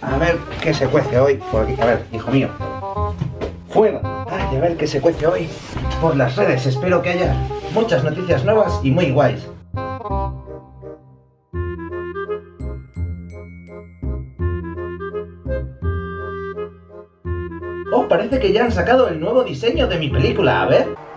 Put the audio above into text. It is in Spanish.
A ver qué se cuece hoy por aquí. A ver, hijo mío. Fuego. Ay, a ver qué se cuece hoy por las redes. Espero que haya muchas noticias nuevas y muy guays. Oh, parece que ya han sacado el nuevo diseño de mi película. A ver.